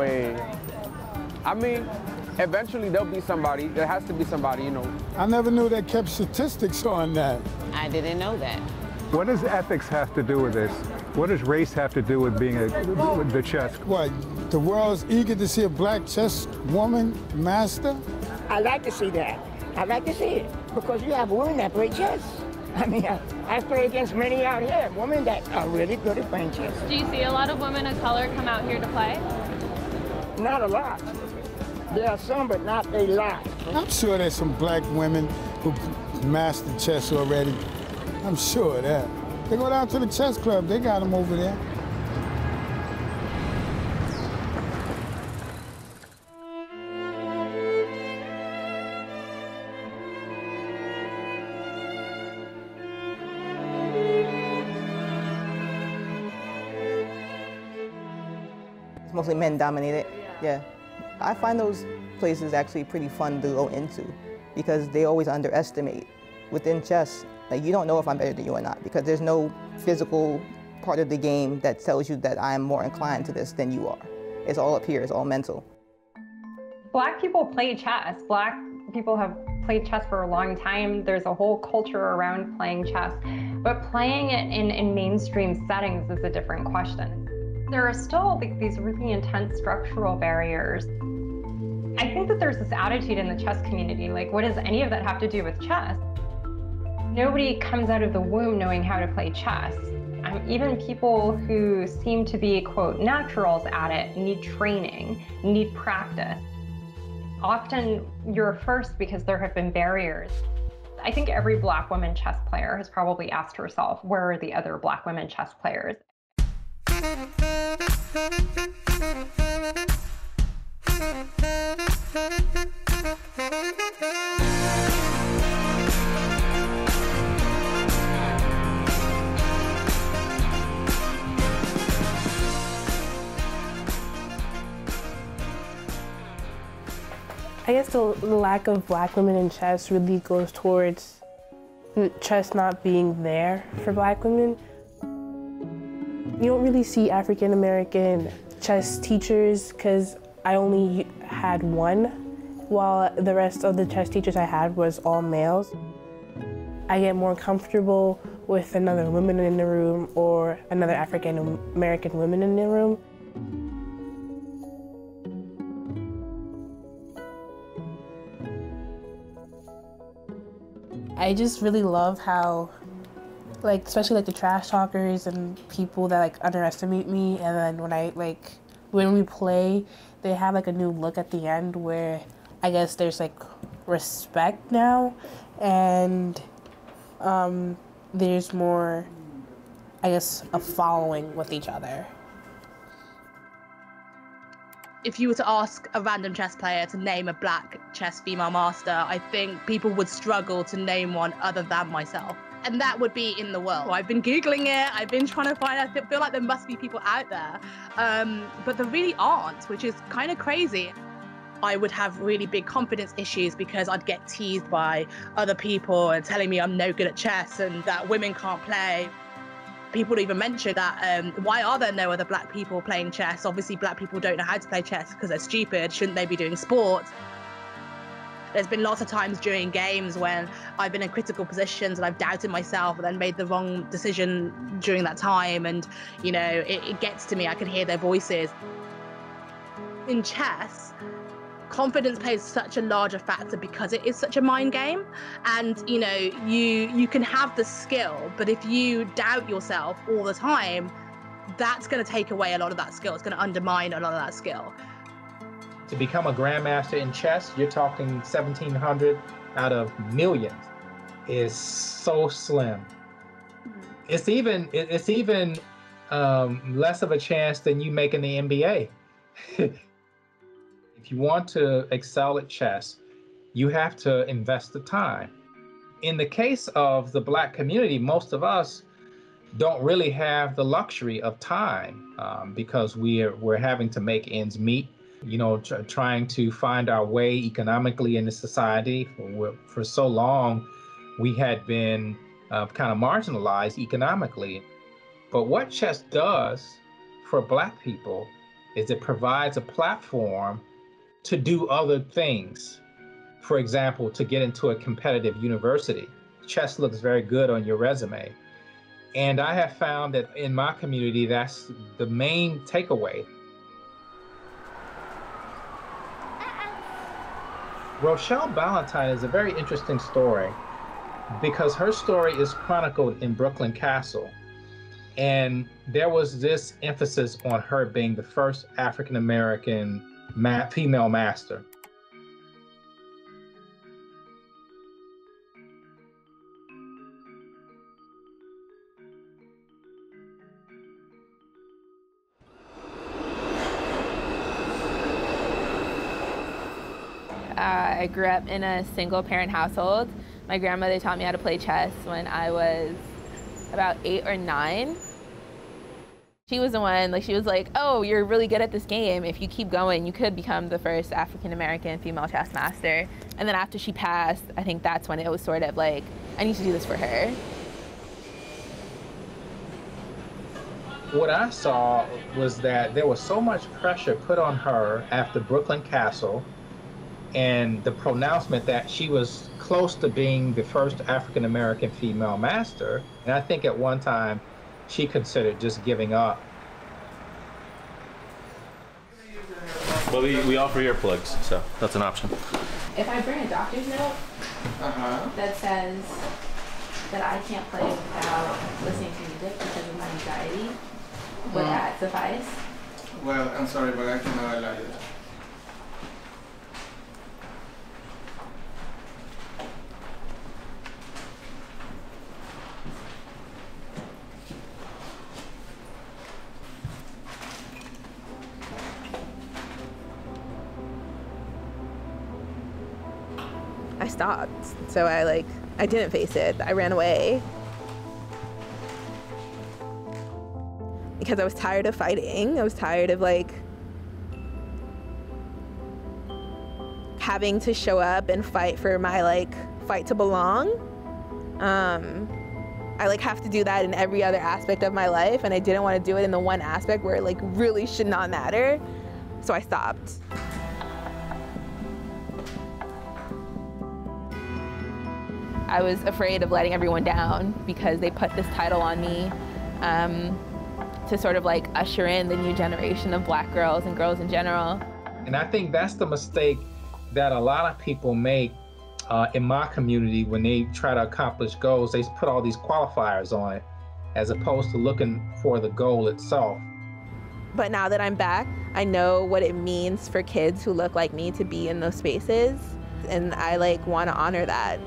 way. I mean, eventually there'll be somebody. There has to be somebody, you know. I never knew they kept statistics on that. I didn't know that. What does ethics have to do with this? What does race have to do with being a, with the chess? What, the world's eager to see a black chess woman master? I like to see that. I like to see it because you have women that play chess. I mean, I, I play against many out here, women that are really good at playing chess. Do you see a lot of women of color come out here to play? Not a lot. There are some, but not a lot. I'm sure there's some black women who master chess already. I'm sure of that. They go down to the chess club. They got them over there. It's mostly men dominated. Yeah. I find those places actually pretty fun to go into because they always underestimate. Within chess, like you don't know if I'm better than you or not because there's no physical part of the game that tells you that I'm more inclined to this than you are. It's all up here, it's all mental. Black people play chess. Black people have played chess for a long time. There's a whole culture around playing chess, but playing it in, in mainstream settings is a different question. There are still like, these really intense structural barriers. I think that there's this attitude in the chess community, like what does any of that have to do with chess? Nobody comes out of the womb knowing how to play chess. Um, even people who seem to be, quote, naturals at it need training, need practice. Often you're first because there have been barriers. I think every black woman chess player has probably asked herself, where are the other black women chess players? I guess the lack of black women in chess really goes towards chess not being there for black women. You don't really see African American chess teachers because I only had one, while the rest of the chess teachers I had was all males. I get more comfortable with another woman in the room or another African American woman in the room. I just really love how, like, especially like the trash talkers and people that like underestimate me, and then when I like, when we play, they have like a new look at the end where I guess there's like respect now, and um, there's more, I guess, a following with each other. If you were to ask a random chess player to name a black chess female master, I think people would struggle to name one other than myself. And that would be in the world. I've been Googling it, I've been trying to find I feel like there must be people out there. Um, but there really aren't, which is kind of crazy. I would have really big confidence issues because I'd get teased by other people and telling me I'm no good at chess and that women can't play people even mention that um, why are there no other black people playing chess? Obviously, black people don't know how to play chess because they're stupid. Shouldn't they be doing sports? There's been lots of times during games when I've been in critical positions and I've doubted myself and then made the wrong decision during that time. And, you know, it, it gets to me. I can hear their voices. In chess, confidence plays such a larger factor because it is such a mind game and you know you you can have the skill but if you doubt yourself all the time that's going to take away a lot of that skill it's going to undermine a lot of that skill to become a grandmaster in chess you're talking 1700 out of millions is so slim mm-hmm. it's even it's even um, less of a chance than you make in the nba If you want to excel at chess, you have to invest the time. In the case of the Black community, most of us don't really have the luxury of time um, because we're we're having to make ends meet. You know, tr- trying to find our way economically in the society. For, for so long, we had been uh, kind of marginalized economically. But what chess does for Black people is it provides a platform to do other things. For example, to get into a competitive university. Chess looks very good on your resume. And I have found that in my community, that's the main takeaway. Rochelle Ballantyne is a very interesting story because her story is chronicled in Brooklyn Castle. And there was this emphasis on her being the first African American ma- female master. I grew up in a single parent household. My grandmother taught me how to play chess when I was about eight or nine. She was the one, like, she was like, oh, you're really good at this game. If you keep going, you could become the first African American female chess master. And then after she passed, I think that's when it was sort of like, I need to do this for her. What I saw was that there was so much pressure put on her after Brooklyn Castle and the pronouncement that she was close to being the first African American female master. And I think at one time she considered just giving up. Well, we, we offer earplugs, so that's an option. If I bring a doctor's note Uh-huh. that says that I can't play without listening to music because of my anxiety, would Mhm. that suffice? Well, I'm sorry, but I cannot allow you that. Stopped. So I like I didn't face it. I ran away. Because I was tired of fighting. I was tired of like having to show up and fight for my like fight to belong. Um I like have to do that in every other aspect of my life and I didn't want to do it in the one aspect where it like really should not matter. So I stopped. I was afraid of letting everyone down because they put this title on me um, to sort of like usher in the new generation of black girls and girls in general. And I think that's the mistake that a lot of people make uh, in my community when they try to accomplish goals. They put all these qualifiers on it as opposed to looking for the goal itself. But now that I'm back, I know what it means for kids who look like me to be in those spaces. And I like want to honor that.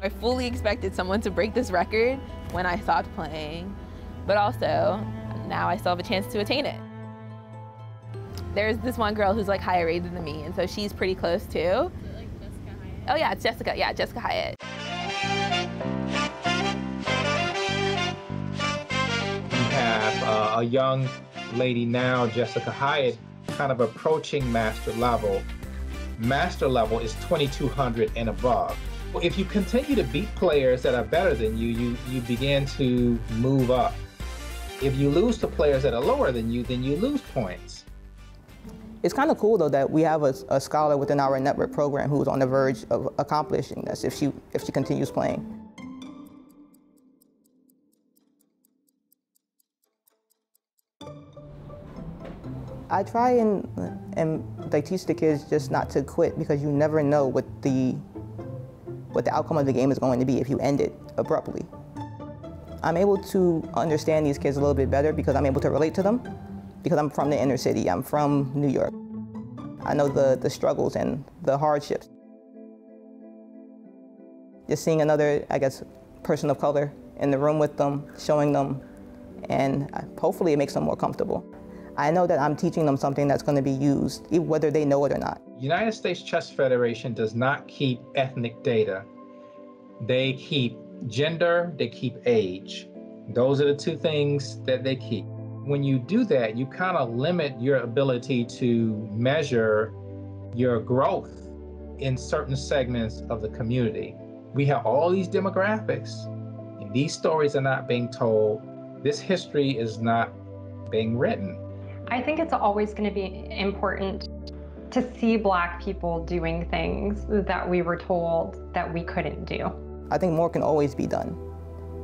I fully expected someone to break this record when I stopped playing, but also now I still have a chance to attain it. There's this one girl who's like higher rated than me, and so she's pretty close too. Oh yeah, it's Jessica. Yeah, Jessica Hyatt. We have uh, a young lady now, Jessica Hyatt, kind of approaching master level. Master level is 2200 and above. If you continue to beat players that are better than you, you, you begin to move up. If you lose to players that are lower than you, then you lose points. It's kind of cool though that we have a, a scholar within our network program who's on the verge of accomplishing this if she if she continues playing. I try and and like teach the kids just not to quit because you never know what the what the outcome of the game is going to be if you end it abruptly. I'm able to understand these kids a little bit better because I'm able to relate to them because I'm from the inner city. I'm from New York. I know the, the struggles and the hardships. Just seeing another, I guess, person of color in the room with them, showing them, and hopefully it makes them more comfortable. I know that I'm teaching them something that's going to be used, whether they know it or not. United States Chess Federation does not keep ethnic data. They keep gender, they keep age. Those are the two things that they keep. When you do that, you kind of limit your ability to measure your growth in certain segments of the community. We have all these demographics, and these stories are not being told. This history is not being written. I think it's always going to be important to see Black people doing things that we were told that we couldn't do. I think more can always be done.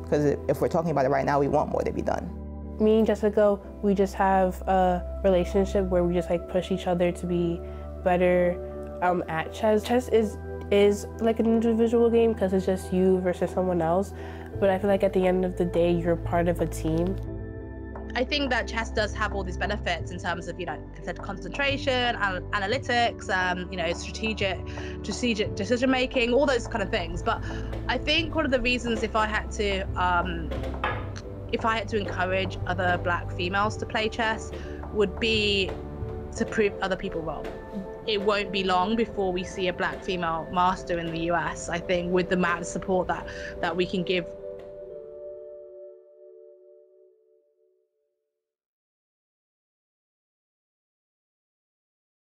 Because if we're talking about it right now, we want more to be done. Me and Jessica, we just have a relationship where we just like push each other to be better um, at chess. Chess is is like an individual game because it's just you versus someone else. But I feel like at the end of the day, you're part of a team. I think that chess does have all these benefits in terms of, you know, said concentration, analytics, um, you know, strategic, strategic decision making, all those kind of things. But I think one of the reasons, if I had to, um, if I had to encourage other Black females to play chess, would be to prove other people wrong. It won't be long before we see a Black female master in the US. I think with the amount of support that that we can give